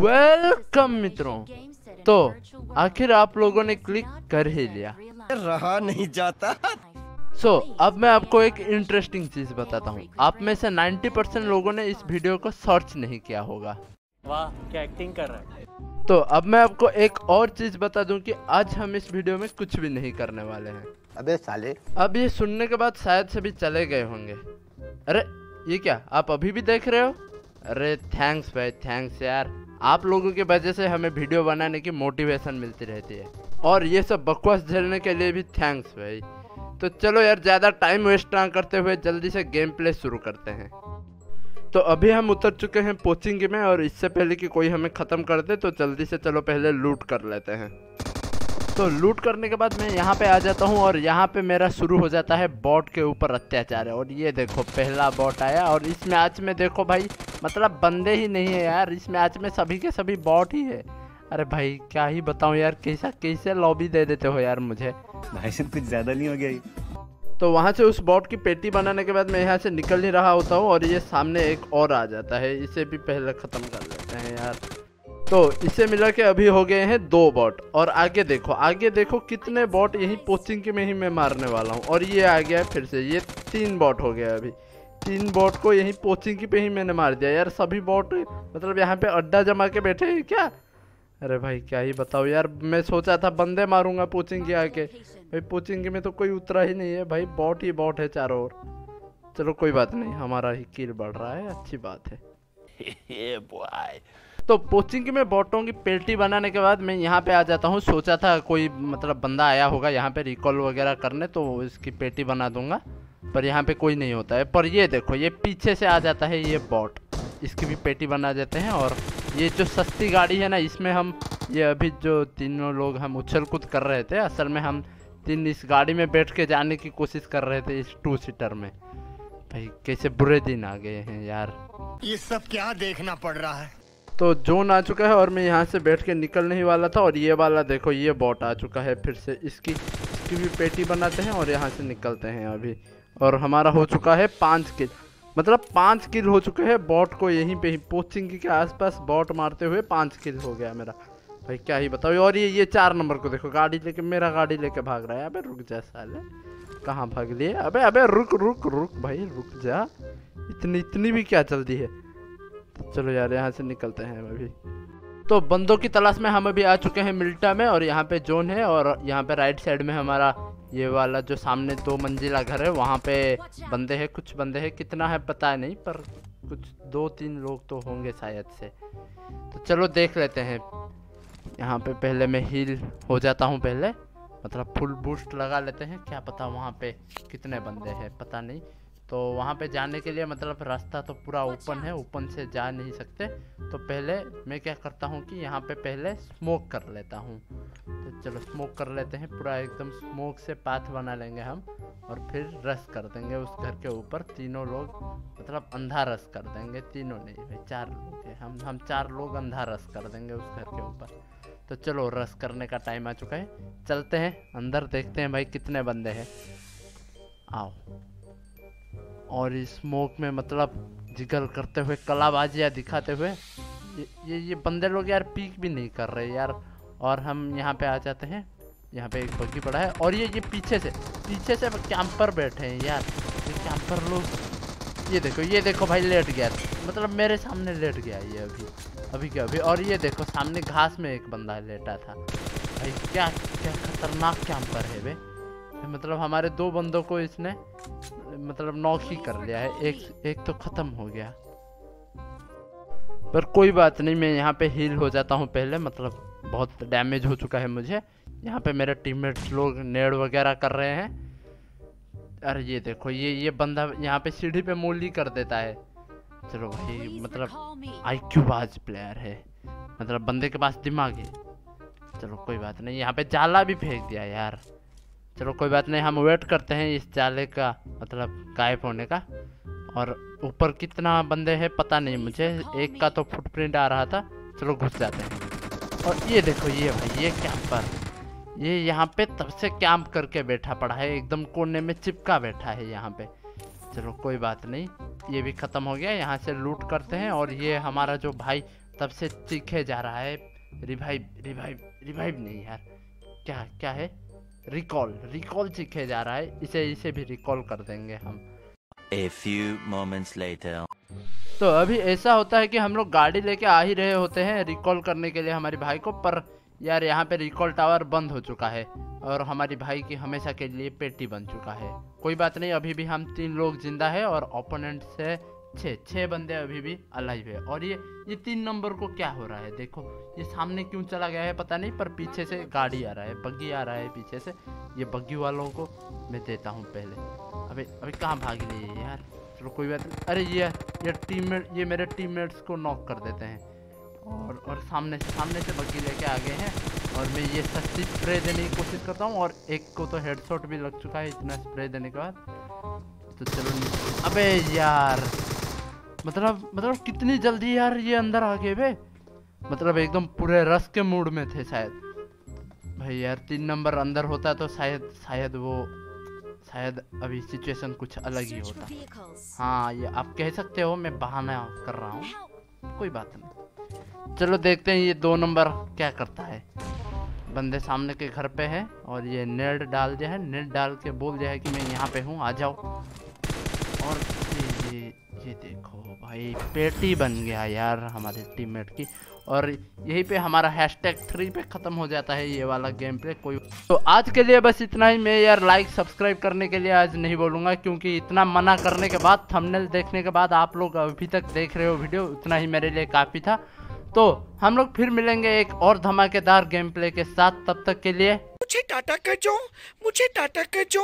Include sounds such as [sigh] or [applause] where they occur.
Welcome मित्रों। तो आखिर आप लोगों ने क्लिक कर ही लिया। रहा नहीं जाता। सो so, अब मैं आपको एक इंटरेस्टिंग चीज़ बताता हूँ। आप में से 90 परसेंट लोगों ने इस वीडियो को सर्च नहीं किया होगा। वाह क्या एक्टिंग कर रहा है? तो अब मैं आपको एक और चीज़ बता दूँ कि आज हम इस वीडियो में कुछ भी नहीं करने वाले हैं। अबे साले। अब ये सुनने के बाद शायद सभी चले गए होंगे। अरे ये क्या आप अभी भी देख रहे हो? अरे थैंक्स भाई थैंक्स यार। आप लोगों की वजह से हमें वीडियो बनाने की मोटिवेशन मिलती रहती है। और ये सब बकवास झेलने के लिए भी थैंक्स भाई। तो चलो यार, ज़्यादा टाइम वेस्ट ना करते हुए जल्दी से गेम प्ले शुरू करते हैं। तो अभी हम उतर चुके हैं पोचिंग में और इससे पहले कि कोई हमें ख़त्म कर दे तो जल्दी से चलो पहले लूट कर लेते हैं। तो लूट करने के बाद मैं यहाँ पे आ जाता हूँ और यहाँ पे मेरा शुरू हो जाता है बॉट के ऊपर अत्याचार। है और ये देखो पहला बॉट आया और इस मैच में देखो भाई मतलब बंदे ही नहीं है यार। इस मैच में सभी के सभी बॉट ही है। अरे भाई क्या ही बताऊँ यार कैसा कैसे लॉबी दे देते हो यार मुझे? भाई साहब कुछ ज़्यादा नहीं हो गया तो वहाँ से उस बॉट की पेटी बनाने के बाद मैं यहाँ से निकल नहीं रहा होता हूँ और ये सामने एक और आ जाता है। इसे भी पहले ख़त्म कर लेते हैं यार। तो इसे मिला के अभी हो गए हैं दो बॉट। और आगे देखो आगे देखो कितने बॉट यही पोचिंग के में ही मैं मारने वाला हूँ। और ये आ गया फिर से, ये तीन बॉट हो गया अभी। तीन बॉट को यही पोचिंग की पे ही मैंने मार दिया। यार सभी बॉट मतलब यहाँ पे अड्डा जमा के बैठे हैं क्या? अरे भाई, क्या ही बताओ यार, मैं सोचा था बंदे मारूँगा पोचिंग के आके भाई पोचिंग में तो कोई उतरा ही नहीं है। भाई, बॉट ही बॉट है चारों ओर। चलो कोई बात नहीं, हमारा ही किल बढ़ रहा है, अच्छी बात है। [laughs] तो पोचिंग में बॉटों की पेल्टी बनाने के बाद मैं यहाँ पे आ जाता हूँ। सोचा था कोई मतलब बंदा आया होगा यहाँ पे रिकॉल वगैरह करने तो इसकी पेटी बना दूँगा। पर यहाँ पे कोई नहीं होता है। पर ये देखो, ये पीछे से आ जाता है ये बॉट। इसकी भी पेटी बना देते हैं और ये जो सस्ती गाड़ी है ना, इसमें हम ये अभी जो तीनों लोग हम उछल कूद कर रहे थे, असल में हम तीन इस गाड़ी में बैठ के जाने की कोशिश कर रहे थे इस टू सीटर में। भाई, कैसे बुरे दिन आ गए हैं यार। ये सब क्या देखना पड़ रहा है? तो जोन आ चुका है और मैं यहाँ से बैठ के निकलने ही वाला था और ये वाला देखो, ये बॉट आ चुका है। फिर से इसकी इसकी भी पेटी बनाते हैं और यहाँ से निकलते हैं अभी। और हमारा हो चुका है पाँच किल मतलब पाँच किल हो चुके हैं बॉट को यहीं पे ही पोचिंग के आसपास बॉट मारते हुए पाँच किल हो गया मेरा। भाई क्या ही बताओ, और ये ये चार नंबर को देखो, गाड़ी लेके, मेरा गाड़ी लेके भाग रहा है। अबे रुक जा साले। कहाँ भाग लिए? अबे अबे रुक रुक रुक भाई, रुक जा। इतनी इतनी भी क्या चलती है? चलो यार, यहाँ से निकलते हैं अभी। तो बंदों की तलाश में हम अभी आ चुके हैं मिल्टा में, और यहाँ पे जोन है, और यहाँ पे राइट साइड में हमारा ये वाला जो सामने दो मंजिला घर है, वहाँ पे बंदे हैं, कुछ बंदे हैं, कितना है पता है नहीं, पर कुछ दो तीन लोग तो होंगे शायद से। तो चलो देख लेते हैं। यहाँ पे पहले मैं हील हो जाता हूँ पहले मतलब फुल बूस्ट लगा लेते हैं, क्या पता वहाँ पे कितने बंदे हैं, पता नहीं। तो वहाँ पे जाने के लिए मतलब रास्ता तो पूरा ओपन है ओपन से जा नहीं सकते। तो पहले मैं क्या करता हूँ कि यहाँ पे पहले स्मोक कर लेता हूँ। तो चलो स्मोक कर लेते हैं पूरा एकदम स्मोक से पाथ बना लेंगे हम और फिर रस कर देंगे उस घर के ऊपर। तीनों लोग मतलब अंधा रस कर देंगे तीनों नहीं भाई चार लोग हैं। हम हम चार लोग अंधा रस कर देंगे उस घर के ऊपर। तो चलो रस करने का टाइम आ चुका है। चलते हैं अंदर देखते हैं भाई कितने बंदे हैं। आओ। और स्मोक में मतलब जिगल करते हुए, कलाबाजियाँ दिखाते हुए, ये ये ये बंदे लोग यार पीक भी नहीं कर रहे यार। और हम यहाँ पे आ जाते हैं। यहाँ पे एक बग्गी पड़ा है। और ये ये पीछे से पीछे से कैंपर बैठे हैं यार। ये कैंपर लोग, ये देखो ये देखो भाई लेट गया। मतलब मेरे सामने लेट गया ये अभी अभी क्या अभी। और ये देखो, सामने घास में एक बंदा लेटा था। भाई क्या क्या खतरनाक कैंपर है वे। मतलब हमारे दो बंदों को इसने मतलब नॉक ही कर लिया है। एक एक तो ख़त्म हो गया। पर कोई बात नहीं, मैं यहाँ पे हील हो जाता हूँ पहले मतलब बहुत डैमेज हो चुका है मुझे। यहाँ पे मेरे टीममेट्स लोग नेड वगैरह कर रहे हैं। अरे ये देखो, ये ये बंदा यहाँ पे सीढ़ी पे मूली कर देता है। चलो भाई मतलब आई क्यू बाज प्लेयर है। मतलब बंदे के पास दिमाग है। चलो कोई बात नहीं, यहाँ पे जाला भी फेंक दिया यार। चलो कोई बात नहीं, हम वेट करते हैं इस जाले का मतलब गायब होने का। और ऊपर कितना बंदे हैं पता नहीं मुझे, एक का तो फुटप्रिंट आ रहा था, चलो घुस जाते हैं। और ये देखो, ये भाई, ये कैंपर ये यहाँ पे तब से कैंप करके बैठा पड़ा है, एकदम कोने में चिपका बैठा है यहाँ पे। चलो कोई बात नहीं, ये भी ख़त्म हो गया, यहाँ से लूट करते हैं। और ये हमारा जो भाई तब से चीखे जा रहा है रिवाइव रिवाइव रिवाइव नहीं यार। क्या क्या है? रिकॉल रिकॉल चीखे जा रहा है इसे इसे भी रिकॉल कर देंगे हम A few moments later. तो अभी ऐसा होता है कि हम लोग गाड़ी लेके आ ही रहे होते हैं रिकॉल करने के लिए हमारे भाई को पर यार यहाँ पे रिकॉल टावर बंद हो चुका है और हमारी भाई की हमेशा के लिए पेटी बन चुका है कोई बात नहीं अभी भी हम तीन लोग ज़िंदा है और ओपोनेंट से छः छः बंदे अभी भी अलाइव है। और ये ये तीन नंबर को क्या हो रहा है? देखो, ये सामने क्यों चला गया है पता नहीं, पर पीछे से गाड़ी आ रहा है बग्गी आ रहा है पीछे से। ये बग्गी वालों को मैं देता हूँ पहले। अबे अबे कहाँ भाग लिए यार? चलो कोई बात नहीं। अरे ये ये टीममेट ये मेरे टीममेट्स को नॉक कर देते हैं। और और सामने से सामने से बग्गी लेके आ गए हैं। और मैं ये सस्ती स्प्रे देने की कोशिश करता हूँ, और एक को तो हेडशॉट भी लग चुका है इतना स्प्रे देने के बाद। तो चलो अबे यार! मतलब मतलब कितनी जल्दी यार ये अंदर आ गए बे। मतलब एकदम पूरे रस के मूड में थे शायद। भाई यार तीन नंबर अंदर होता तो शायद शायद वो शायद अभी सिचुएशन कुछ अलग ही होता। हाँ ये आप कह सकते हो मैं बहाना कर रहा हूँ। कोई बात नहीं। चलो देखते हैं ये दो नंबर क्या करता है। बंदे सामने के घर पे है और ये नेट डाल दिया है। नेट डाल के बोल दिया है कि मैं यहाँ पे हूँ आ जाओ। और ये ये ये देखो भाई, पेटी बन गया यार हमारे टीममेट की। और यहीं पे हमारा हैशटैग थ्री पे ख़त्म हो जाता है ये वाला गेम प्ले कोई तो आज के लिए बस इतना ही। मैं यार लाइक सब्सक्राइब करने के लिए आज नहीं बोलूँगा, क्योंकि इतना मना करने के बाद थंबनेल देखने के बाद आप लोग अभी तक देख रहे हो वीडियो उतना ही मेरे लिए काफ़ी था। तो हम लोग फिर मिलेंगे एक और धमाकेदार गेम प्ले के साथ। तब तक के लिए मुझे टाटा कर जो, मुझे टाटा कर जो।